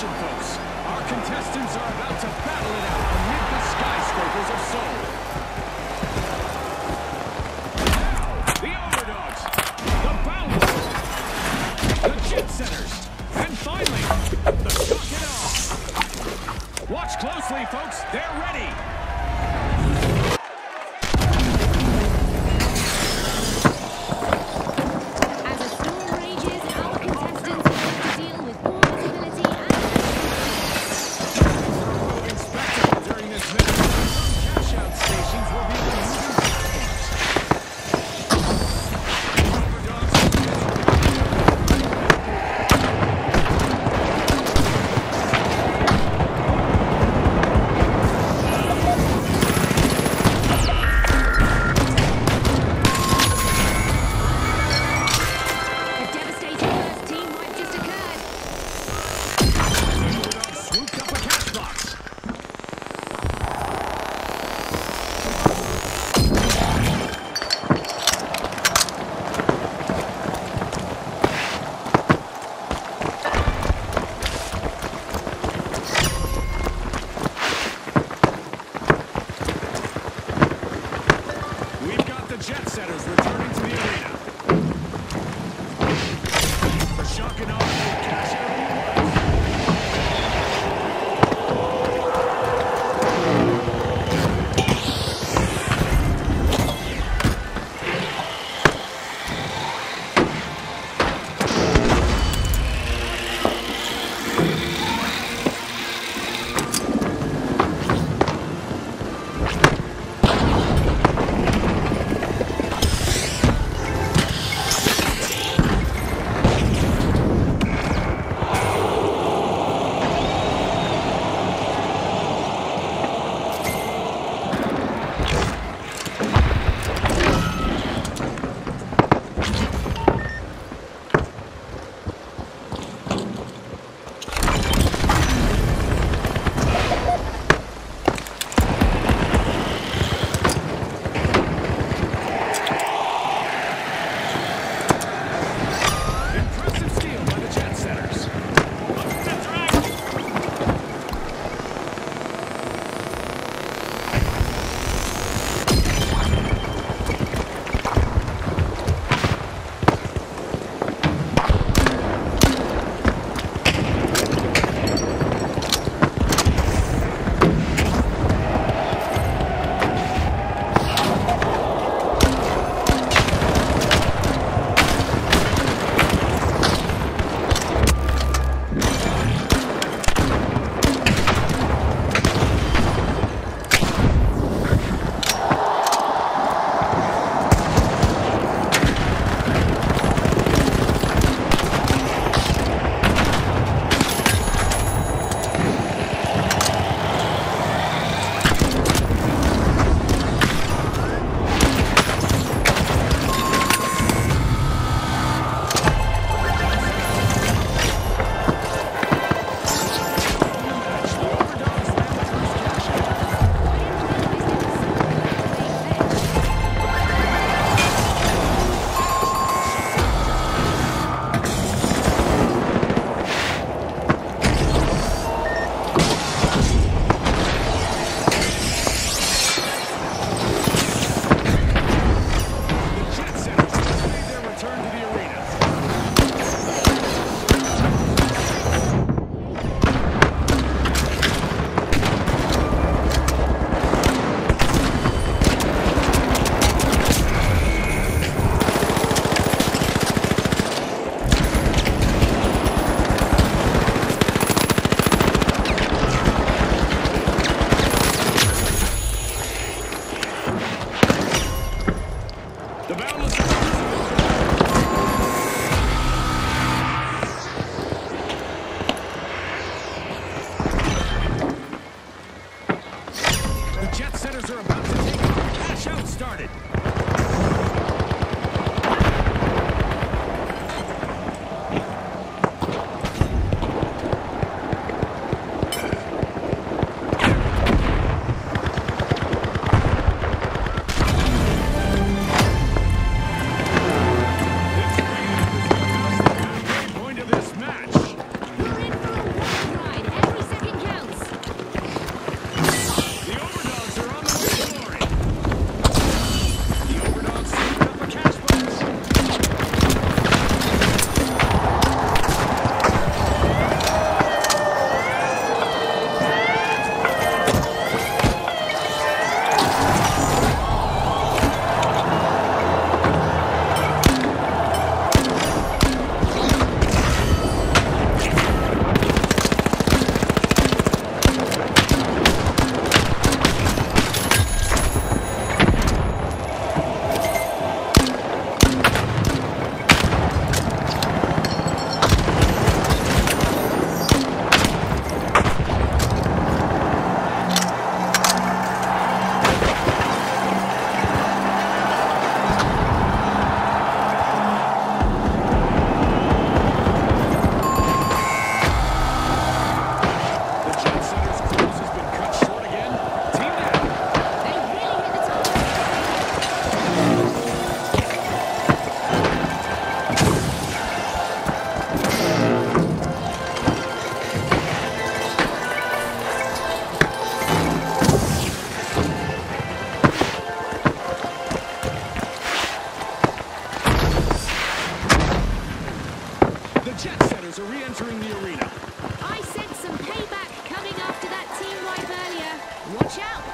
Attention, folks. Our contestants are about to battle it out amid the skyscrapers of Seoul. The and finally, the shock and awe. Watch closely, folks. They're ready.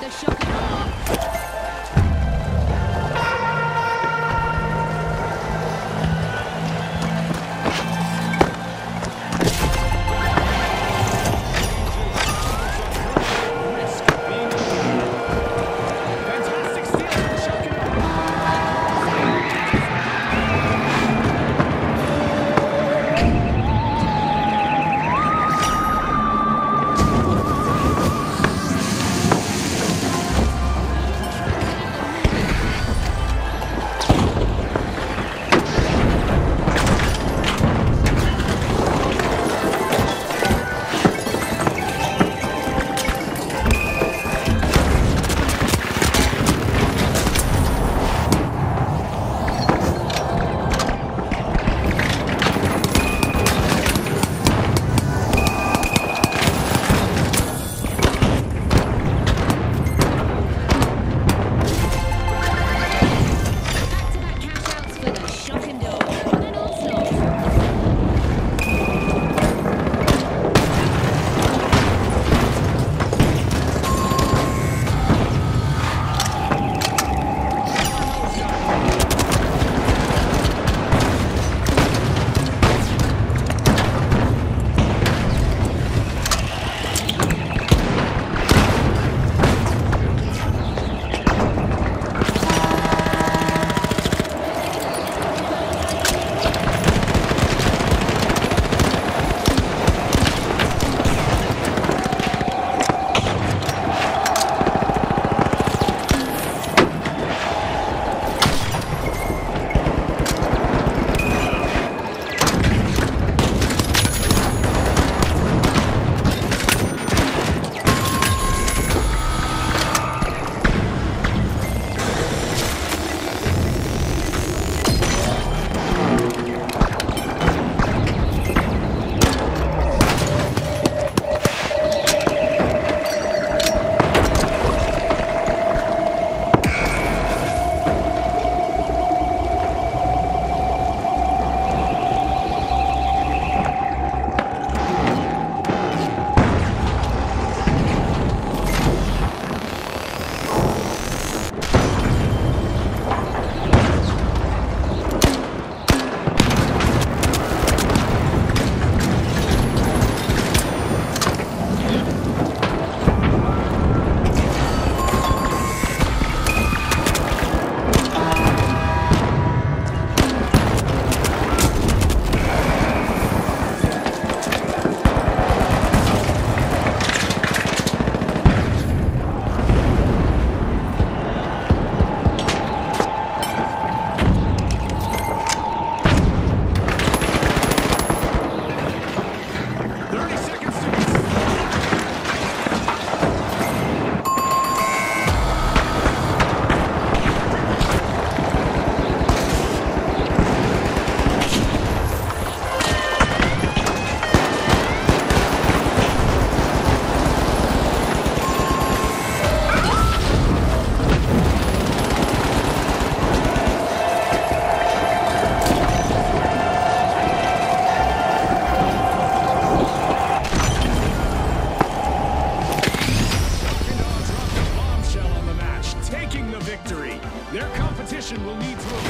The shock competition will need to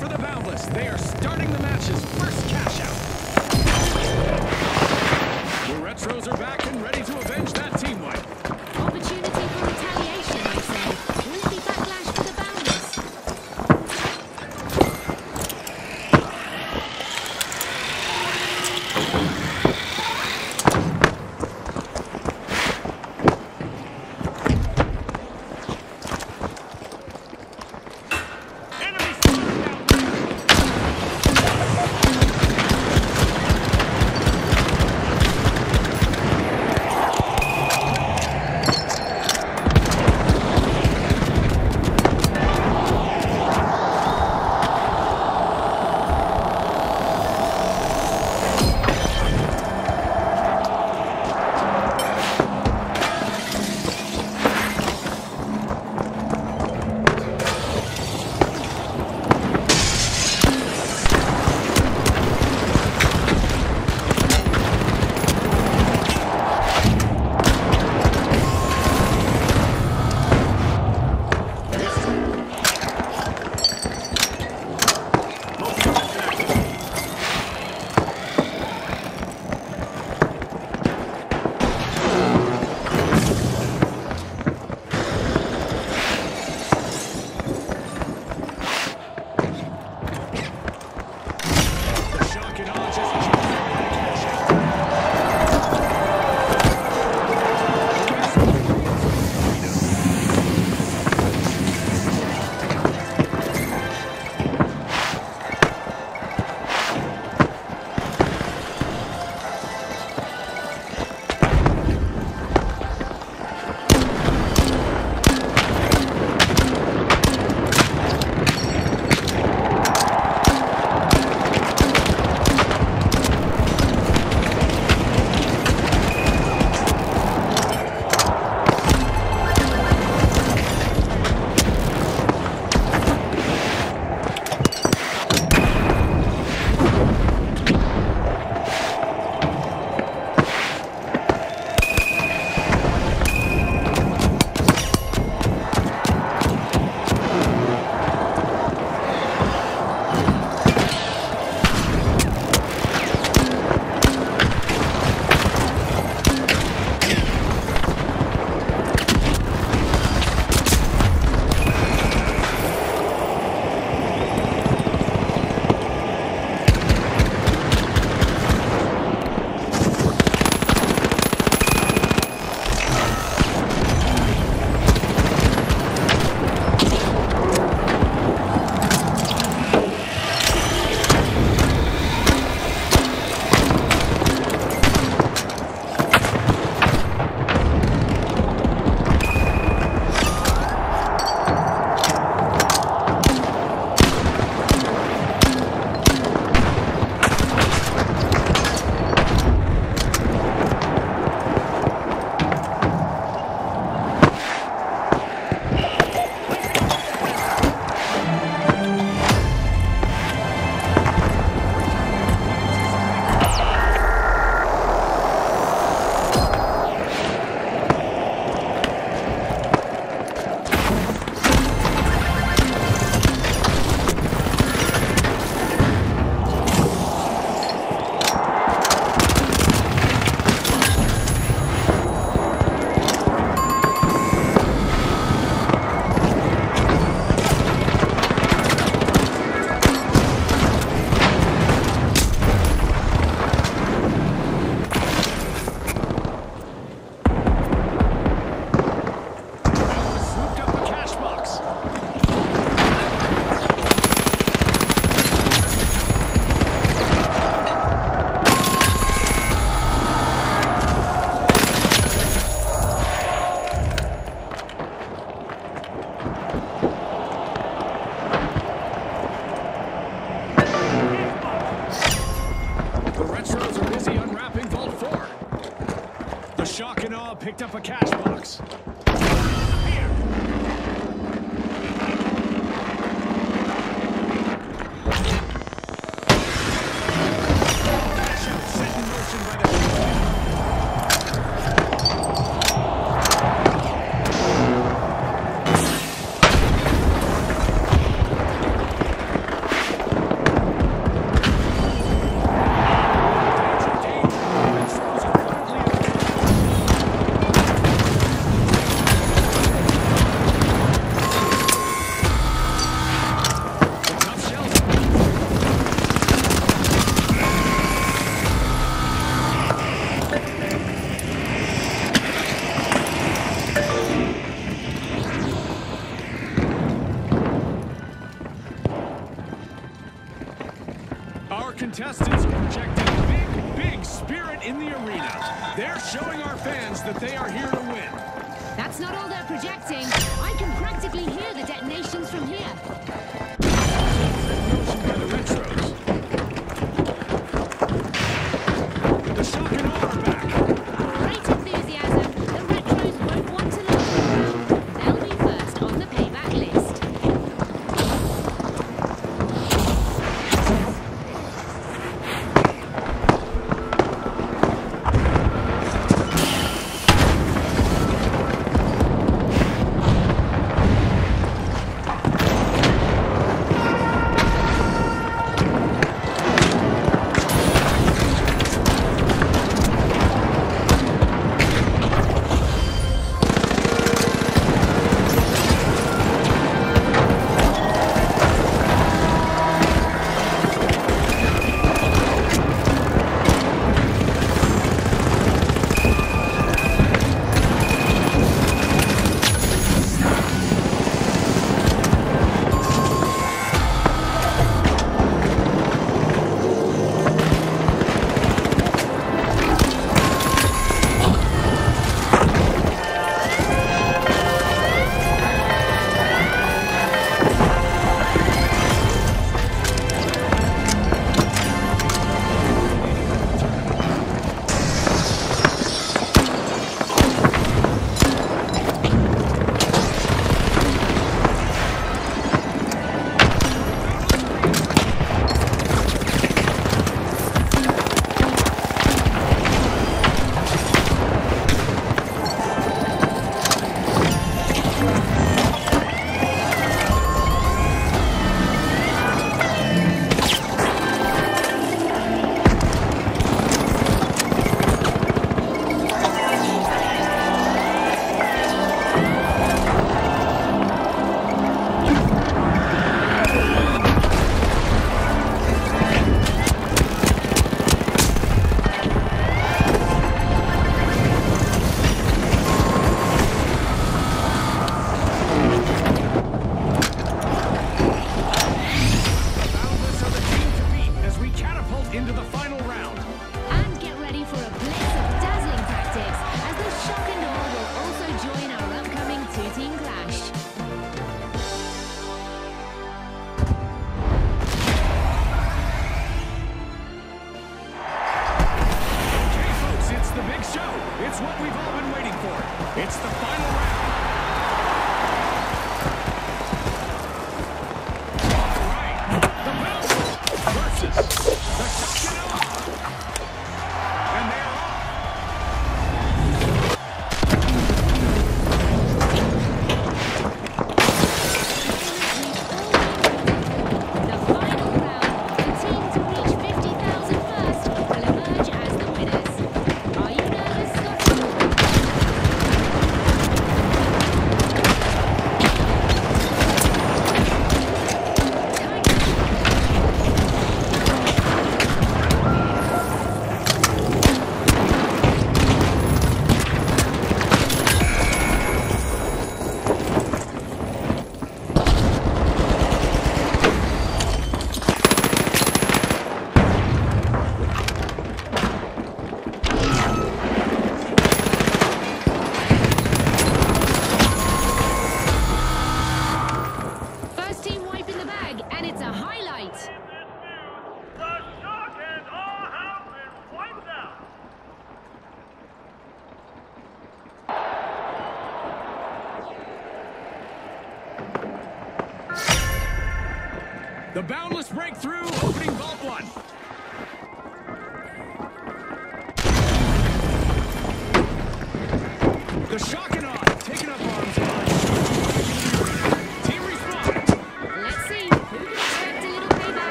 for the Boundless. They are starting the match's first cash out. The Retros are back and ready to picked up a cat. contestants projecting big, big spirit in the arena. They're showing our fans that they are here to win. That's not all they're projecting. I can practically hear the detonations from here.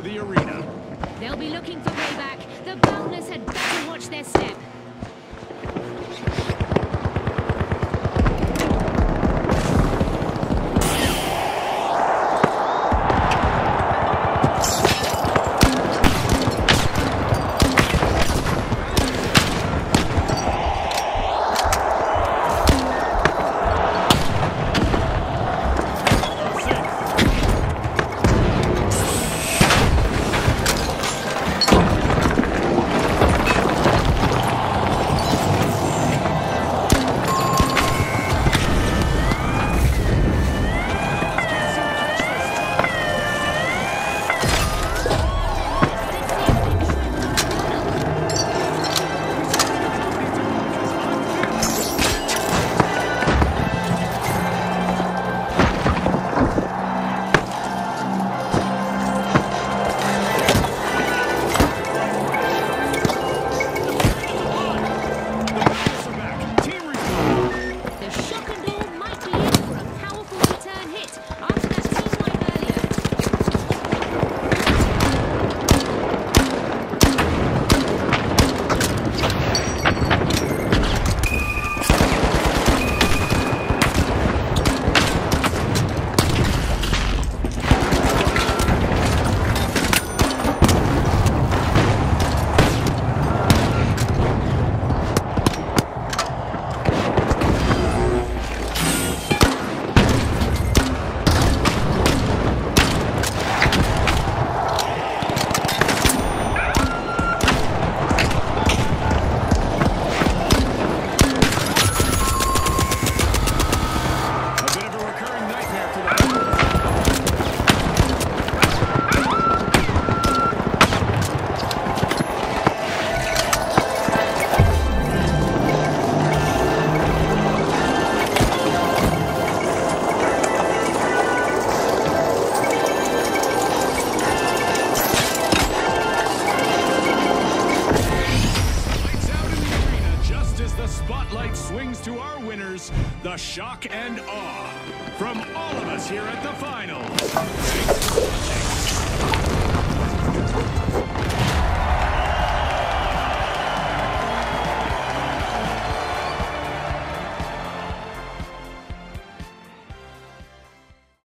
The arena. They'll be looking for payback. The Boundless had better watch their step.